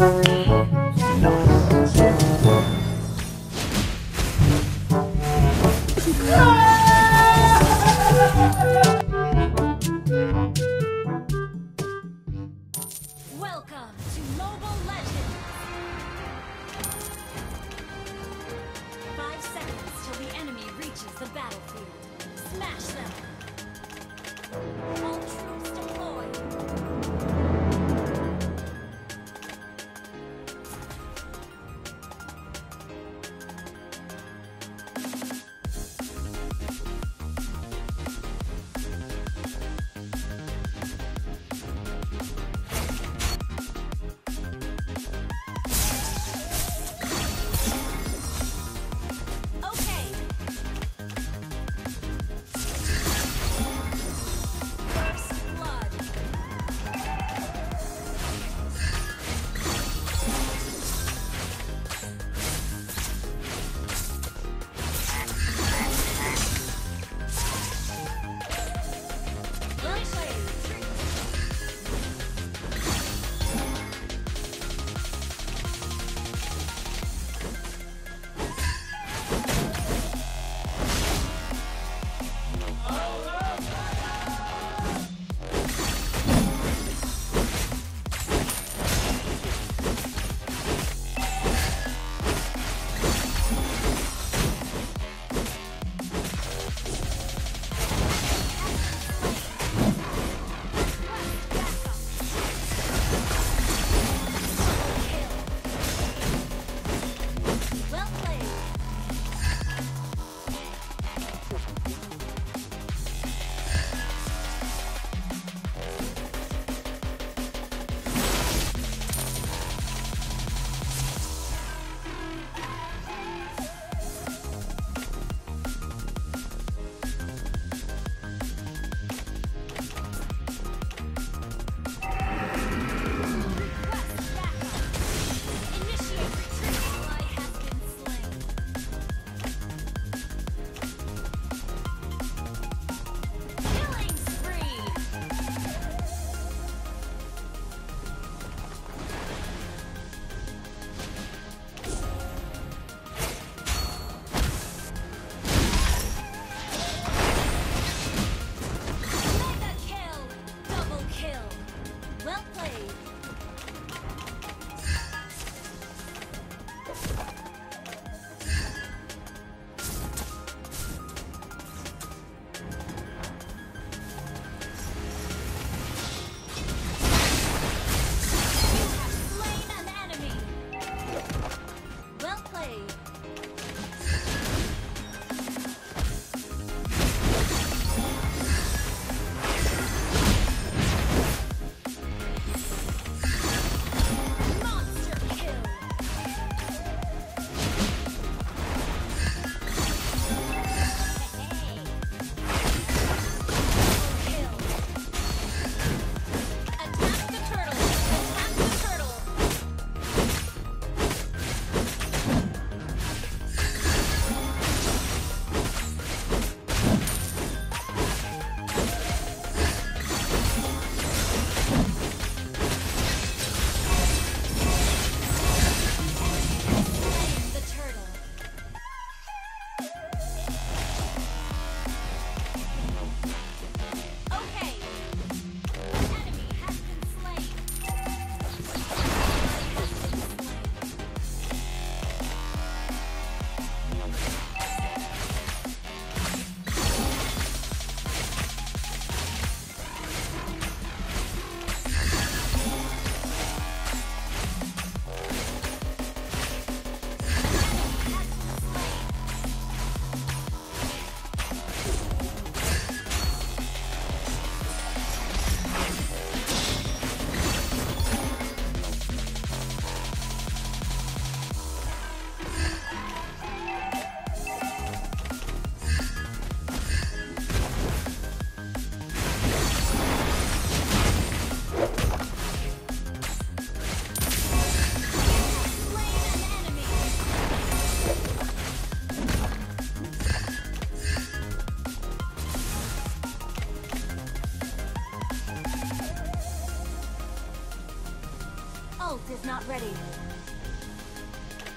Welcome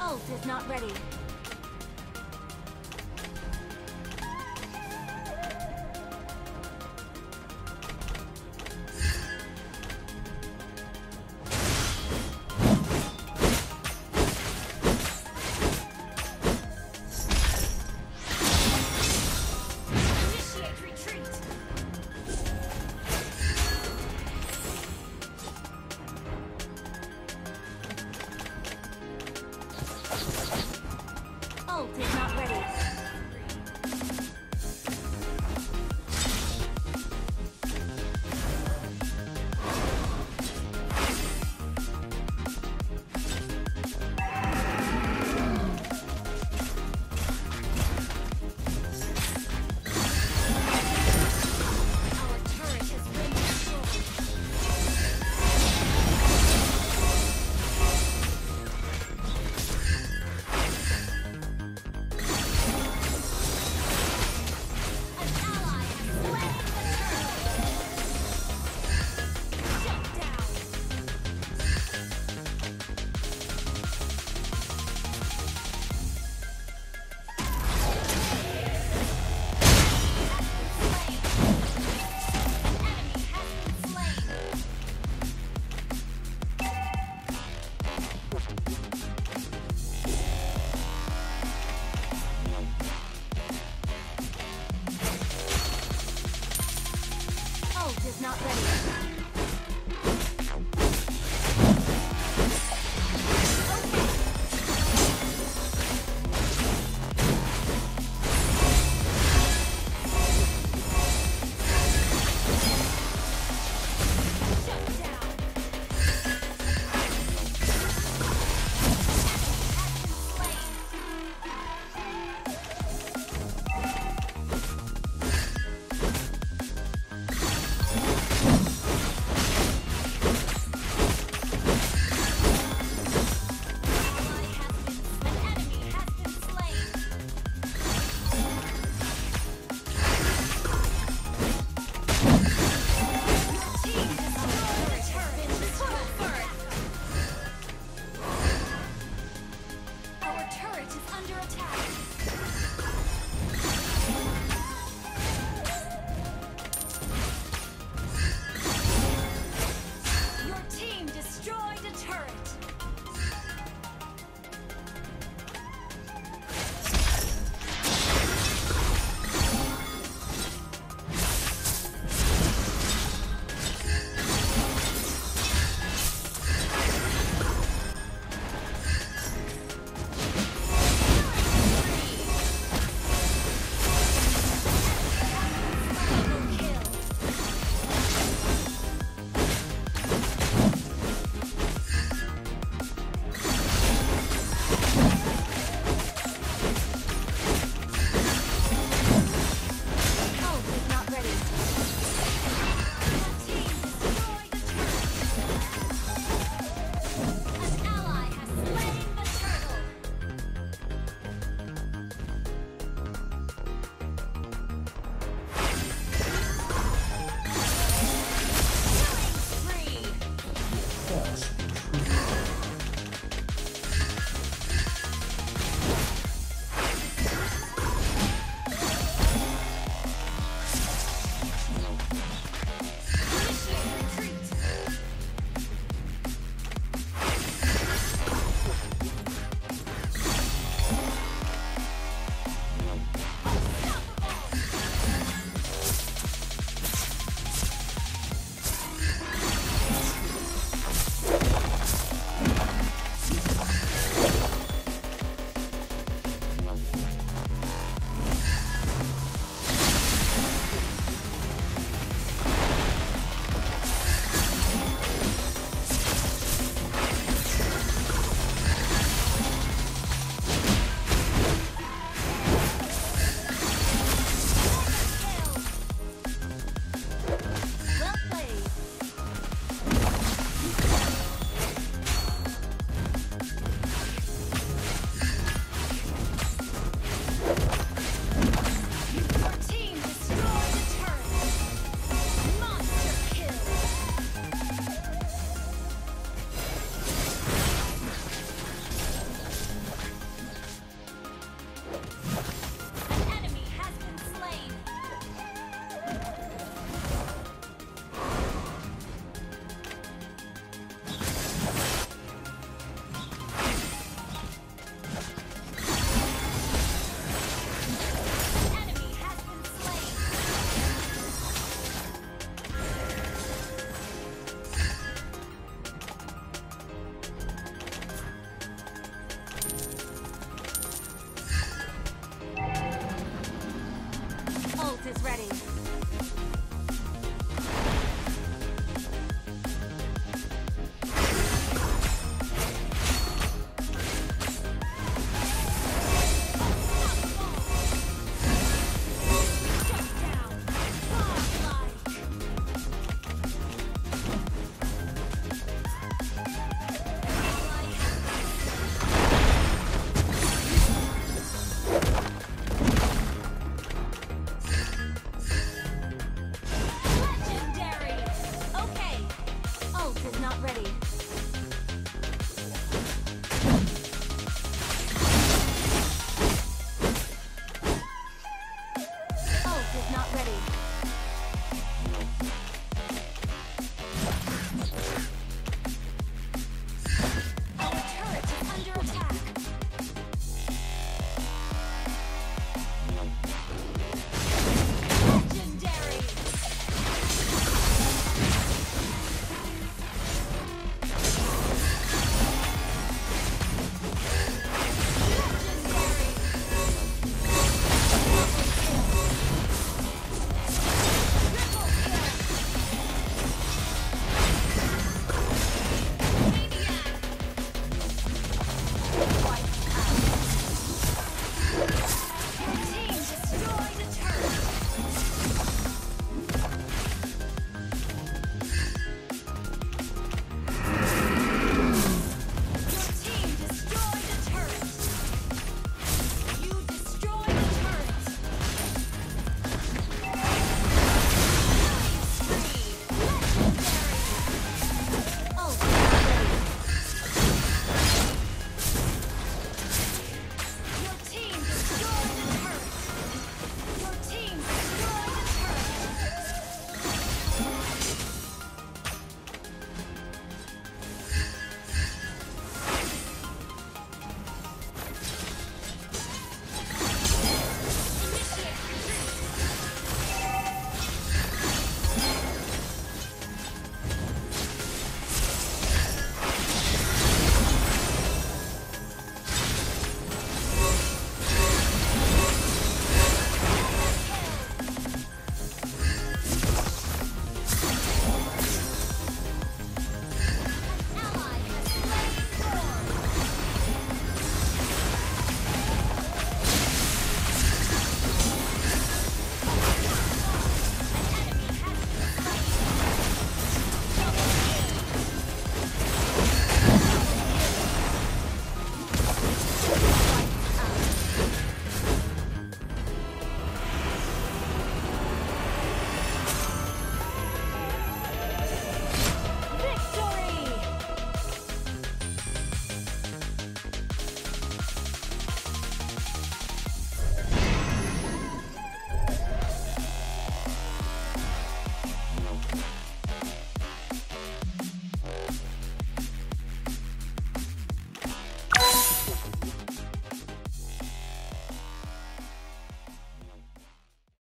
Ult is not ready. Ult